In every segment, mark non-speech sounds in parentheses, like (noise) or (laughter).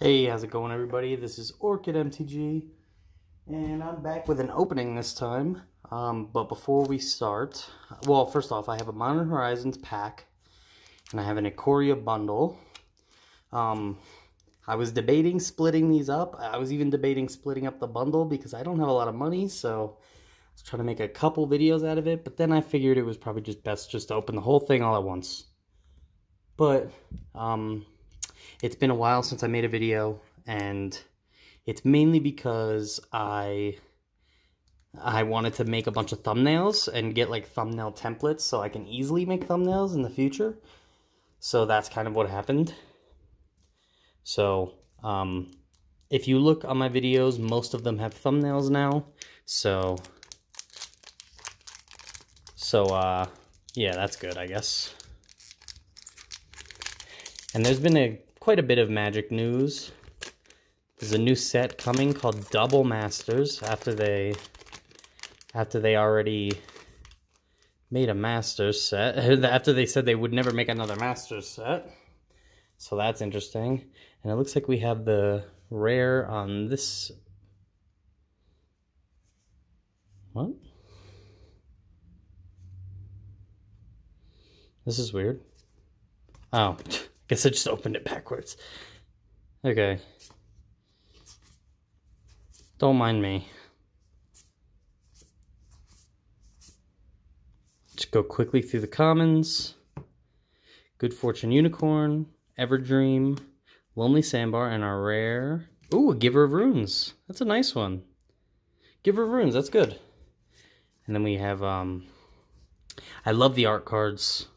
Hey, how's it going everybody? This is Orchid MTG, and I'm back with an opening this time. Um, but before we start, well, first off, I have a Modern Horizons pack, and I have an Ikoria bundle. Um, I was debating splitting these up. I was even debating splitting up the bundle because I don't have a lot of money, so I was trying to make a couple videos out of it, but then I figured it was probably just best just to open the whole thing all at once. But, um, it's been a while since I made a video, and it's mainly because I I wanted to make a bunch of thumbnails and get like thumbnail templates so I can easily make thumbnails in the future. So that's kind of what happened. So, um, if you look on my videos, most of them have thumbnails now. So, so, uh, yeah, that's good, I guess. And there's been a quite a bit of Magic news. There's a new set coming called Double Masters after they after they already made a Masters set. (laughs) after they said they would never make another Masters set. So that's interesting. And it looks like we have the rare on this. What? This is weird. Oh. (laughs) Guess I just opened it backwards. Okay. Don't mind me. Just go quickly through the commons. Good Fortune Unicorn, Everdream, Lonely Sandbar, and our rare... Ooh, a Giver of Runes. That's a nice one. Giver of Runes, that's good. And then we have, um... I love the art cards.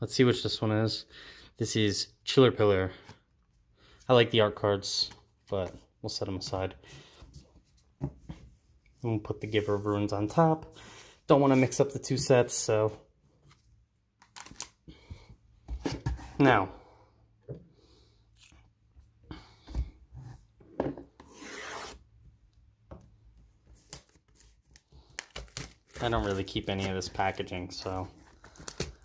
Let's see which this one is. This is Chiller Pillar. I like the art cards, but we'll set them aside. We'll put the Giver of Runes on top. Don't want to mix up the two sets, so... Now... I don't really keep any of this packaging, so...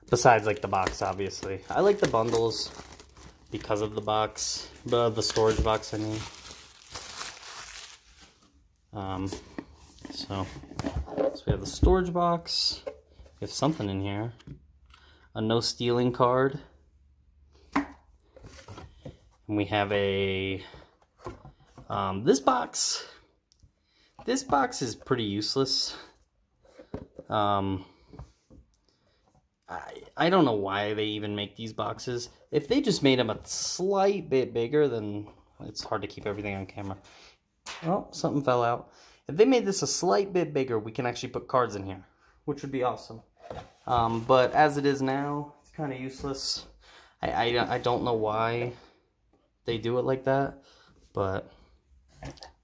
Besides, like, the box, obviously. I like the bundles because of the box. The, the storage box, I mean. Um, so, so we have the storage box. We have something in here. A no stealing card. And we have a... Um, this box... This box is pretty useless. Um, I, I don't know why they even make these boxes. If they just made them a slight bit bigger, then it's hard to keep everything on camera. Oh, something fell out. If they made this a slight bit bigger, we can actually put cards in here, which would be awesome. Um, but as it is now, it's kind of useless. I, I, I don't know why they do it like that, but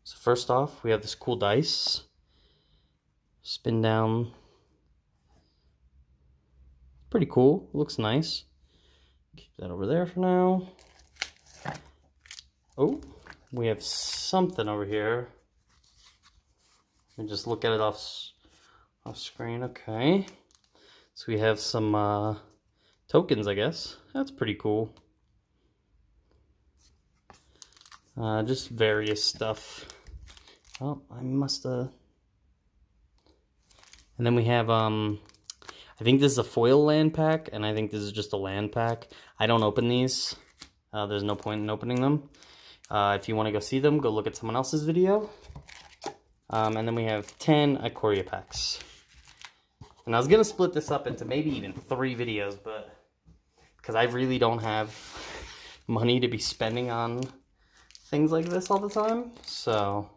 so first off, we have this cool dice. Spin down Pretty cool. Looks nice. Keep that over there for now. Oh, we have something over here. Let me just look at it off, off screen. Okay. So we have some uh, tokens, I guess. That's pretty cool. Uh, just various stuff. Oh, I must have... And then we have um, I think this is a foil land pack, and I think this is just a land pack. I don't open these. Uh, there's no point in opening them. Uh, if you want to go see them, go look at someone else's video. Um, and then we have 10 Ikoria packs. And I was going to split this up into maybe even three videos, but because I really don't have (laughs) money to be spending on things like this all the time. So,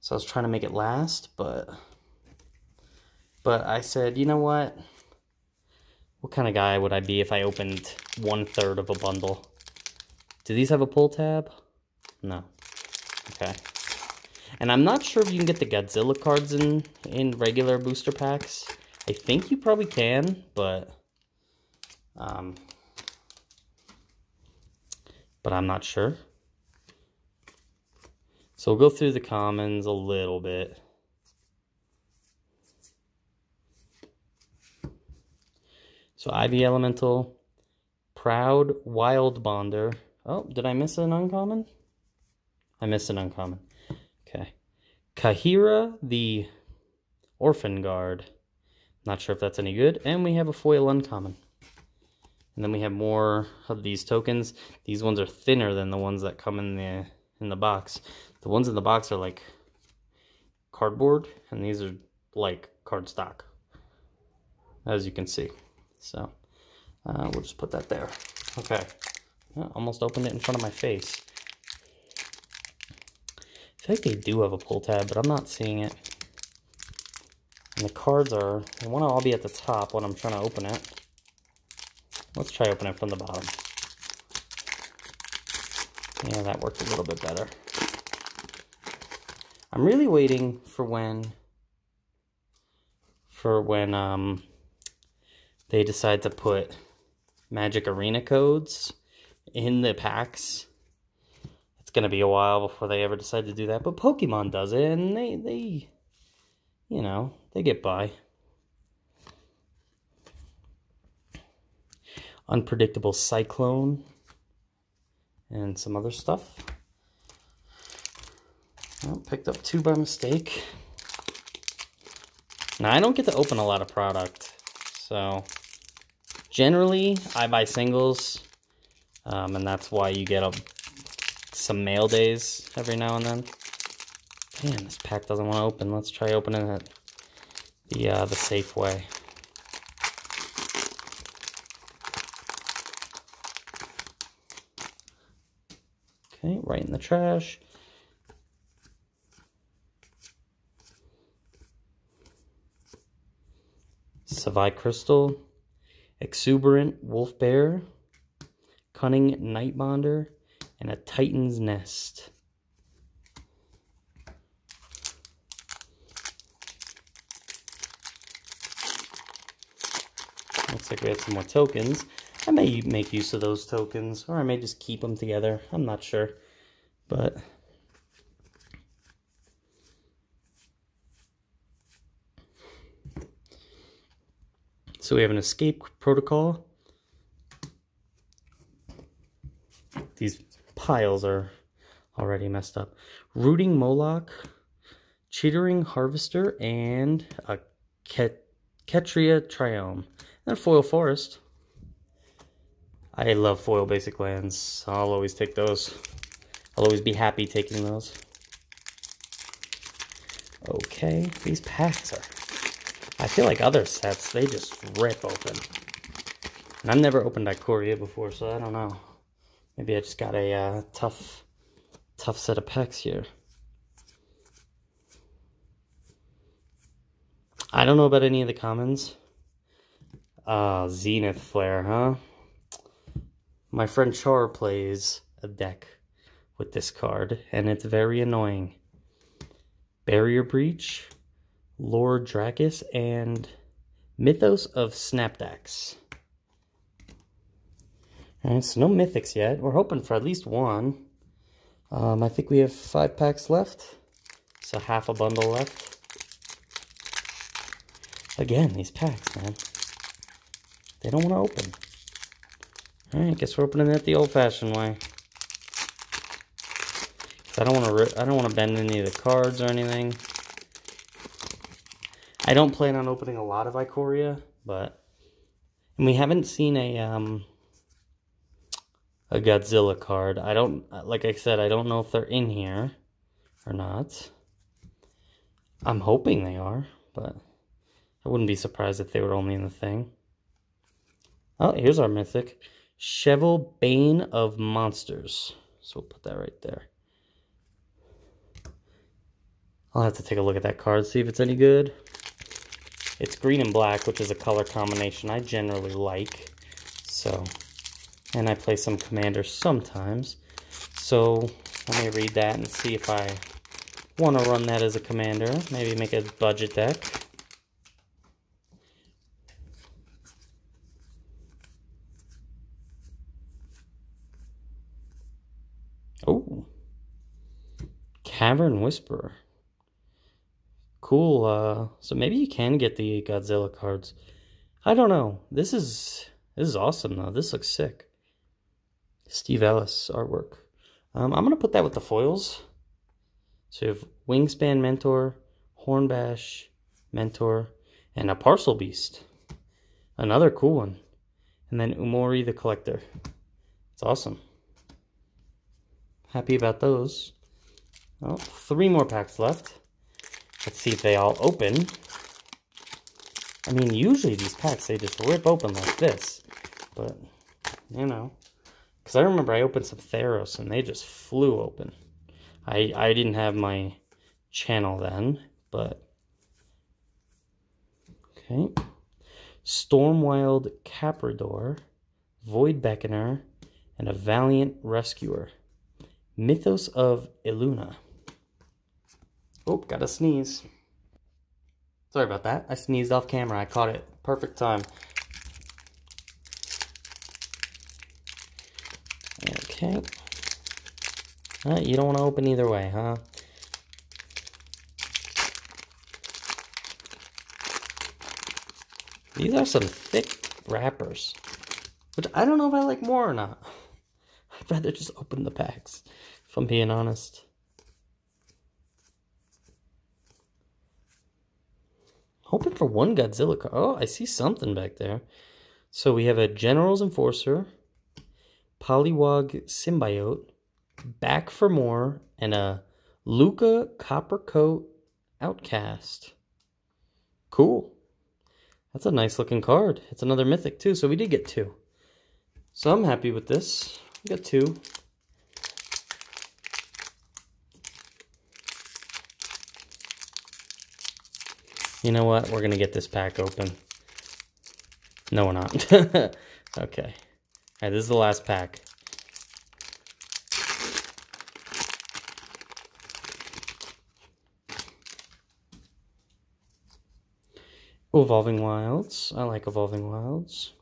so I was trying to make it last, but but I said, you know what? What kind of guy would I be if I opened one third of a bundle? Do these have a pull tab? No. Okay. And I'm not sure if you can get the Godzilla cards in, in regular booster packs. I think you probably can, but... Um, but I'm not sure. So we'll go through the commons a little bit. So Ivy Elemental, Proud Wildbonder, Oh, did I miss an uncommon? I missed an uncommon. Okay. Kahira, the Orphan Guard. Not sure if that's any good. And we have a foil uncommon. And then we have more of these tokens. These ones are thinner than the ones that come in the in the box. The ones in the box are like cardboard, and these are like cardstock, as you can see. So uh, we'll just put that there. Okay, almost opened it in front of my face. I feel like they do have a pull tab, but I'm not seeing it. And the cards are, they want to all be at the top when I'm trying to open it. Let's try opening it from the bottom. Yeah, that worked a little bit better. I'm really waiting for when for when um they decide to put Magic Arena codes in the packs. It's gonna be a while before they ever decide to do that, but Pokemon does it, and they they you know they get by. Unpredictable Cyclone and some other stuff. Picked up two by mistake. Now, I don't get to open a lot of product, so generally I buy singles, um, and that's why you get a, some mail days every now and then. Man, this pack doesn't want to open. Let's try opening it the, uh, the safe way. Okay, right in the trash. Savai Crystal, Exuberant Wolfbear, Cunning Nightbonder, and a Titan's Nest. Looks like we have some more tokens. I may make use of those tokens, or I may just keep them together. I'm not sure. But So we have an escape protocol. These piles are already messed up. Rooting Moloch, Chittering Harvester, and a Ket Ketria Triome. And Foil Forest. I love foil basic lands. I'll always take those. I'll always be happy taking those. Okay, these packs are I feel like other sets, they just rip open. And I've never opened Ikoria before, so I don't know. Maybe I just got a uh, tough, tough set of packs here. I don't know about any of the commons. Uh, Zenith Flare, huh? My friend Char plays a deck with this card, and it's very annoying. Barrier Breach, Lore Drakkis, and Mythos of Snapdax. Alright, so no mythics yet. We're hoping for at least one. Um, I think we have five packs left. So half a bundle left. Again, these packs, man. They don't want to open. Alright, guess we're opening it the old-fashioned way. I don't want to I don't want to bend any of the cards or anything. I don't plan on opening a lot of Ikoria, but and we haven't seen a um a Godzilla card. I don't like I said, I don't know if they're in here or not. I'm hoping they are, but I wouldn't be surprised if they were only in the thing. Oh, here's our mythic. Chevill Bane of Monsters. So we'll put that right there. I'll have to take a look at that card, see if it's any good. It's green and black, which is a color combination I generally like. So, and I play some commanders sometimes. So, let me read that and see if I want to run that as a commander. Maybe make a budget deck. Oh, Cavern Whisperer cool. Uh, so maybe you can get the Godzilla cards. I don't know. This is this is awesome though. This looks sick. Steve Ellis artwork. Um, I'm to put that with the foils. So you have Wingspan Mentor, Hornbash Mentor, and a Parcel Beast. Another cool one. And then Umori the Collector. It's awesome. Happy about those. Oh, three more packs left. Let's see if they all open. I mean, usually these packs, they just rip open like this. But, you know. Because I remember I opened some Theros and they just flew open. I, I didn't have my channel then, but... Okay. Stormwild Capridor, Void Beckoner, and a Valiant Rescuer. Mythos of Illuna. Oh, got a sneeze. Sorry about that. I sneezed off camera. I caught it. Perfect time. Okay. You don't want to open either way, huh? These are some thick wrappers. Which I don't know if I like more or not. (laughs) I'd rather just open the packs, if I'm being honest. Hoping for one Godzilla card. Oh, I see something back there. So we have a General's Enforcer, Pollywog Symbiote, Back for More, and a Lukka Coppercoat Outcast. Cool. That's a nice looking card. It's another Mythic too, so we did get two. So I'm happy with this. We got two. You know what? We're going to get this pack open. No, we're not. (laughs) okay. All right, this is the last pack. Evolving Wilds. I like Evolving Wilds.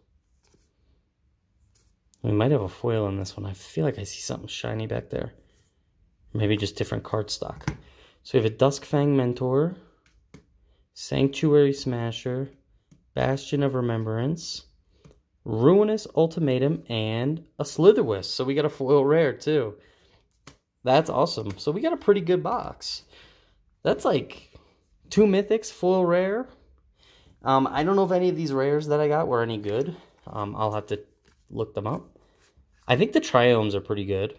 We might have a foil in this one. I feel like I see something shiny back there. Maybe just different card stock. So we have a Duskfang Mentor. Sanctuary Smasher, Bastion of Remembrance, Ruinous Ultimatum, and a Slitherwisp. So we got a foil rare too. That's awesome. So we got a pretty good box. That's like two mythics, foil rare. Um, I don't know if any of these rares that I got were any good. Um, I'll have to look them up. I think the triomes are pretty good.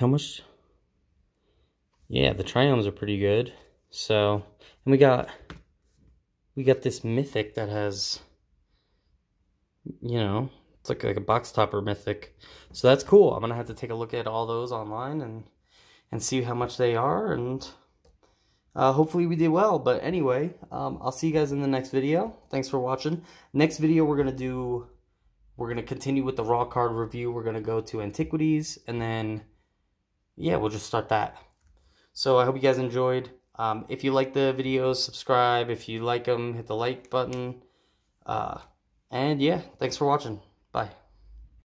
How much? Yeah, the triomes are pretty good. So, and we got, we got this mythic that has, you know, it's like, like a box topper mythic. So that's cool. I'm going to have to take a look at all those online and, and see how much they are. And uh, hopefully we did well. But anyway, um, I'll see you guys in the next video. Thanks for watching. Next video, we're going to do, we're going to continue with the raw card review. We're going to go to Antiquities and then, yeah, we'll just start that. So I hope you guys enjoyed. Um, if you like the videos, subscribe. If you like them, hit the like button. Uh, and yeah, thanks for watching. Bye.